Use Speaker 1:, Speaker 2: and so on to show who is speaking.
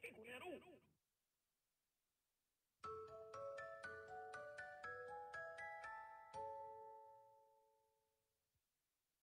Speaker 1: Este culero.